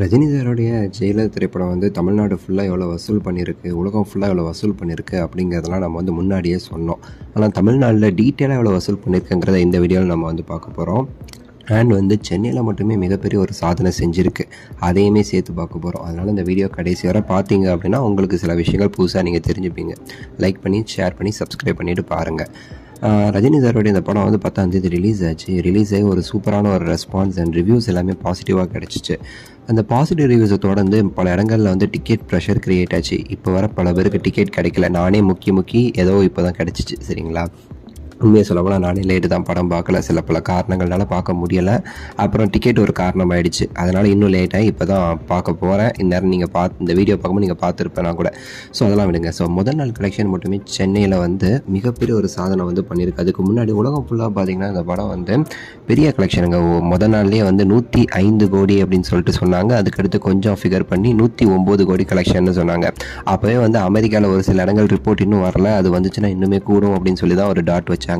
Rajini சாரோடைய Jailer திரைப்படம் வந்து தமிழ்நாடு ஃபுல்லாக எவ்வளோ வசூல் பண்ணியிருக்கு உலகம் ஃபுல்லாக எவ்வளோ வசூல் பண்ணியிருக்கு அப்படிங்கிறதெல்லாம் நம்ம வந்து முன்னாடியே சொன்னோம். ஆனால் தமிழ்நாட்டில் டீட்டெயிலாக எவ்வளோ வசூல் பண்ணியிருக்குங்கிறத இந்த வீடியோவில் நம்ம வந்து பார்க்க போகிறோம் அண்ட் வந்து சென்னையில் மட்டுமே மிகப்பெரிய ஒரு சாதனை செஞ்சுருக்கு. அதையுமே சேர்த்து பார்க்க போகிறோம் அதனால் இந்த வீடியோ கடைசி வரை பார்த்தீங்க அப்படின்னா உங்களுக்கு சில விஷயங்கள் புதுசாக நீங்கள் தெரிஞ்சுப்பீங்க. லைக் பண்ணி ஷேர் பண்ணி சப்ஸ்கிரைப் பண்ணிவிட்டு பாருங்கள் ரஜினி சாரோடைய இந்த படம் வந்து பத்தாம் தேதி ரிலீஸ் ஆச்சு. ரிலீஸ் ஆகி ஒரு சூப்பரான ஒரு ரெஸ்பான்ஸ் அண்ட் ரிவ்யூஸ் எல்லாமே பாசிட்டிவாக கிடச்சிச்சு. அந்த பாசிட்டிவ் ரிவ்யூஸை தொடர்ந்து பல இடங்களில் வந்து டிக்கெட் ப்ரெஷர் கிரியேட் ஆச்சு. இப்போ வர பல பேருக்கு டிக்கெட் கிடைக்கல. நானே முக்கி முக்கி ஏதோ இப்போ தான் கிடச்சிச்சு. சரிங்களா? உண்மையை சொல்லப்போனால் நானே லேட்டு தான் படம் பார்க்கல. சில பல காரணங்கள்னால பார்க்க முடியலை. அப்புறம் டிக்கெட் ஒரு காரணம் ஆயிடுச்சு அதனால் இன்னும் லேட்டாக இப்போ தான் பார்க்க போகிறேன் இந்நேரம் நீங்கள் பார்த்து இந்த வீடியோ பார்க்கும்போது நீங்கள் பார்த்துருப்பேன் நான் கூட. ஸோ அதெல்லாம் விடுங்க. ஸோ முதல் நாள் கலெக்ஷன் மட்டுமே சென்னையில் வந்து மிகப்பெரிய ஒரு சாதனை வந்து பண்ணியிருக்கு. அதுக்கு முன்னாடி உலகம் ஃபுல்லாக பார்த்தீங்கன்னா இந்த படம் வந்து பெரிய கலெக்ஷனுங்க முதல் நாள்லேயே வந்து நூற்றி ஐந்து கோடி அப்படின்னு சொல்லிட்டு சொன்னாங்க. அதுக்கடுத்து கொஞ்சம் ஃபிகர் பண்ணி நூற்றி ஒம்பது கோடி கலெக்ஷன்னு சொன்னாங்க. அப்போவே வந்து அமெரிக்காவில் ஒரு சில இடங்கள் ரிப்போர்ட் இன்னும் வரல. அது வந்துச்சுன்னா இன்னுமே கூடும் அப்படின்னு சொல்லி தான் ஒரு டாட் வச்சாங்க.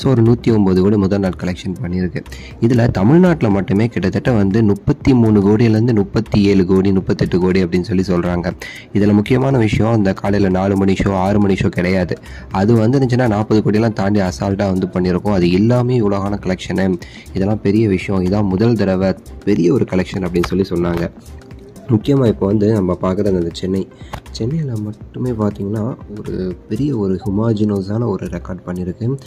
ஸோ ஒரு நூற்றி ஒம்பது கோடி முதல் நாள் கலெக்ஷன் பண்ணியிருக்கு. இதில் தமிழ்நாட்டில் மட்டுமே கிட்டத்தட்ட வந்து முப்பத்தி மூணு கோடியிலேருந்து முப்பத்தி ஏழு கோடி முப்பத்தெட்டு கோடி அப்படின்னு சொல்லி சொல்கிறாங்க இதில் முக்கியமான விஷயம் இந்த காலையில் நாலு மணி ஷோ ஆறு மணி ஷோ கிடையாது. அது வந்து இருந்துச்சுன்னா நாற்பது கோடியெல்லாம் தாண்டி அசால்ட்டாக வந்து பண்ணியிருக்கோம். அது எல்லாமே இவ்வளோகான கலெக்ஷனு இதெல்லாம் பெரிய விஷயம். இதான் முதல் தடவை பெரிய ஒரு கலெக்ஷன் அப்படின்னு சொல்லி சொன்னாங்க. முக்கியமாக இப்போ வந்து நம்ம பார்க்குறது அந்த சென்னை. சென்னையில் மட்டுமே பார்த்திங்கன்னா ஒரு பெரிய ஒரு ஹுமாஜினோஸான ஒரு ரெக்கார்ட் பண்ணியிருக்கு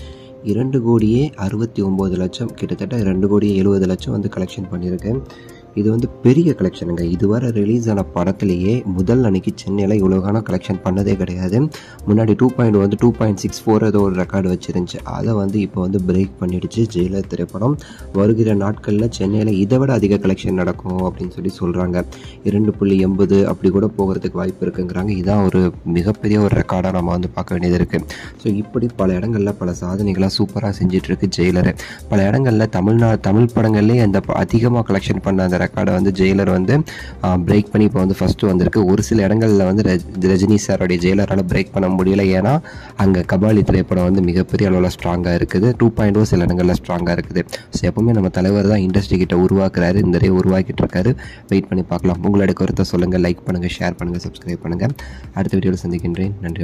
இரண்டு கோடியே அறுபத்தி ஒம்பது லட்சம் கிட்டத்தட்ட ரெண்டு கோடியே எழுபது லட்சம் வந்து கலெக்ஷன் பண்ணியிருக்கு இது வந்து பெரிய கலெக்ஷனுங்க இதுவரை ரிலீஸ் ஆன படத்துலேயே முதல் அன்னைக்கு சென்னையில் இவ்வளோகான கலெக்ஷன் பண்ணதே கிடையாது. முன்னாடி டூ பாயிண்ட் வந்து டூ பாயிண்ட் சிக்ஸ் ஃபோர் ஏதோ ஒரு ரெக்கார்டு வச்சிருந்துச்சு. அதை வந்து இப்போ வந்து பிரேக் பண்ணிடுச்சு ஜெயிலர் திரைப்படம். வருகிற நாட்களில் சென்னையில் இதை விட அதிக கலெக்ஷன் நடக்கும் அப்படின்னு சொல்லி சொல்கிறாங்க இரண்டு புள்ளி எண்பது அப்படி கூட போகிறதுக்கு வாய்ப்பு இருக்குங்கிறாங்க. இதான் ஒரு மிகப்பெரிய ஒரு ரெக்கார்டாக நம்ம வந்து பார்க்க வேண்டியது இருக்குது ஸோ இப்படி பல இடங்களில் பல சாதனைகளாக சூப்பராக செஞ்சிட்ருக்கு ஜெயிலர். பல இடங்களில் தமிழ்நாடு தமிழ் படங்கள்லேயே அந்த அதிகமாக கலெக்ஷன் பண்ண அந்த ரெக்கார்டை வந்து ஜெயிலர் வந்து பிரேக் பண்ணி இப்போ வந்து ஃபஸ்ட்டு வந்திருக்கு. ஒரு சில இடங்களில் வந்து ரஜ்- ரஜினி சாரோடைய ஜெயிலரால் பிரேக் பண்ண முடியல. ஏன்னா அங்கே கபாலி திரைப்படம் வந்து மிகப்பெரிய அளவில் ஸ்ட்ராங்காக இருக்குது. டூ பாயிண்ட் ஓ சில இடங்களில் ஸ்ட்ராங்காக இருக்குது. ஸோ எப்பவுமே நம்ம தலைவர் தான் இண்டஸ்ட்ரி கிட்ட உருவாக்குறாரு. இந்த நிறைய உருவாக்கிட்டு இருக்காரு. வெயிட் பண்ணி பார்க்கலாம். உங்களுடைய கருத்தை சொல்லுங்கள் லைக் பண்ணுங்கள் ஷேர் பண்ணுங்கள் சப்ஸ்கிரைப் பண்ணுங்கள் அடுத்த வீடியோவில் சந்திக்கின்றேன். நன்றி